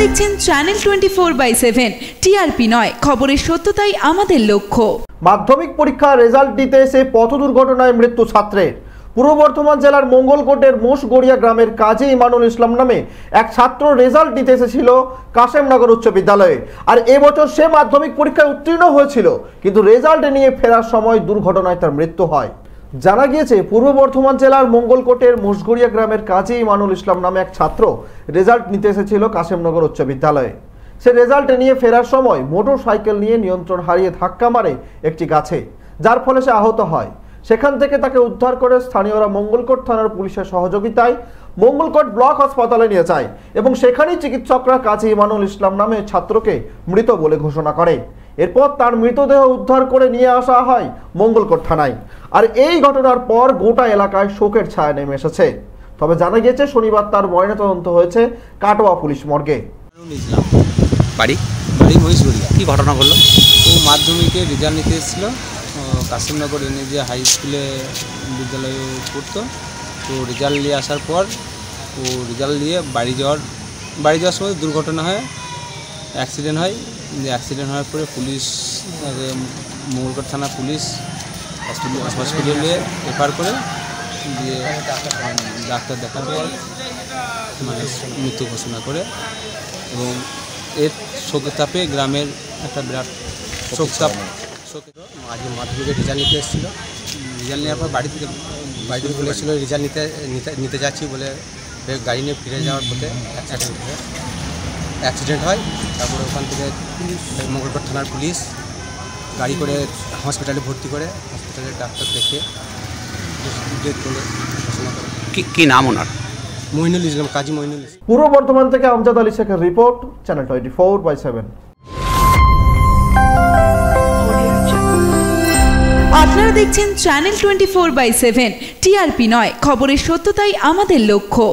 দেখছেন channel twenty four by seven TRP নয়, খবরের সত্যতাই আমাদের লক্ষ্য। মাধ্যমিক পরীক্ষার রেজাল্ট দিতে এসে পথ দুর্ঘটনায় মৃত্যু ছাত্রের। পূর্ব বর্ধমান জেলার মঙ্গলকোটের মোষগড়িয়া গ্রামের কাজী ইমানুল ইসলাম নামে এক ছাত্র রেজাল্ট দিতে এসেছিল কাশেমনগর উচ্চ বিদ্যালয়ে। আর এবছর সে মাধ্যমিক পরীক্ষায় উত্তীর্ণ হয়েছিল, কিন্তু রেজাল্ট নিয়ে ফেরার সময় দুর্ঘটনায় তার মৃত্যু হয়। জানা গিয়েছে, পূর্ব বর্ধমান জেলার মঙ্গলকোটের মোষগড়িয়া গ্রামের কাজী ইমানুল ইসলাম নামে এক ছাত্র রেজাল্ট নিতে এসেছিল কাশেমনগর উচ্চ বিদ্যালয়ে। সে রেজাল্ট নিয়ে ফেরার সময় মোটর সাইকেল নিয়ে নিয়ন্ত্রণ হারিয়ে ধাক্কা মারে একটি গাছে, যার ফলে সে আহত হয়। সেখান থেকে তাকে উদ্ধার করে স্থানীয়রা মঙ্গলকোট থানার পুলিশের সহযোগিতায় মঙ্গলকোট ব্লক হাসপাতালে নিয়ে যায় এবং সেখানেই চিকিৎসকরা কাজী ইমানুল ইসলাম নামে ছাত্রকে মৃত বলে ঘোষণা করে। এরপর তার মৃতদেহ উদ্ধার করে নিয়ে আসা হয় মঙ্গলকোট থানায়। আর এই ঘটনার পর গোটা এলাকায় শোকের ছায়া নেমে এসেছে। তবে জানা গিয়েছে শনিবার তার ময়নাতদন্ত হয়েছে কাটোয়া পুলিশ মর্গে। বাড়ি? বাড়ি মহিষগড়িয়া কি ঘটনা ঘটলো? ও মাধ্যমিকে রেজাল্ট নিতে এসেছিল। কাশিমনগর এনে যে হাই স্কুলে বিদ্যালয়ে পড়তো। তো রেজাল্ট নিয়ে আসার পর ও রেজাল্ট নিয়ে বাড়ি যাওয়ার বাড়ি যাওয়ার সময় দুর্ঘটনা হয়। অ্যাক্সিডেন্ট হয়। অ্যাক্সিডেন্ট হওয়ার পরে পুলিশ তাকে মঙ্গলকোট থানা পুলিশ হসপিটাল রেফার করে দিয়ে ডাক্তার দেখার পর মানে মৃত্যু ঘোষণা করে এবং এর শোকের তাপে গ্রামের একটা বিরাট শোক তাপ শোকের আজকে মাধ্যমিকের রেজাল্ট নিতে এসেছিল। রেজাল্ট নেওয়ার পর বাড়ি থেকে বাড়ি থেকে বলেছিল রেজাল্ট নিতে নিতে যাচ্ছি বলে গাড়ি নিয়ে ফিরে যাওয়ার পথে অ্যাক্সিডেন্ট অ্যাক্সিডেন্ট হয়। তারপরে ওখান থেকে মঙ্গলকোট থানার পুলিশ গাড়ি করে হসপিটালে ভর্তি করে হসপিটালের ডাক্তার দেখে ঘোষণা করে। কি কি নাম ওনার? মইনুল ইসলাম কাজী মইনুল ইসলাম। পূর্ব বর্ধমান থেকে আমজাদ আলী শেখের report channel twenty four by seven আপনারা দেখছেন channel twenty four by seven TRP নয় খবরের সত্যতাই আমাদের লক্ষ্য।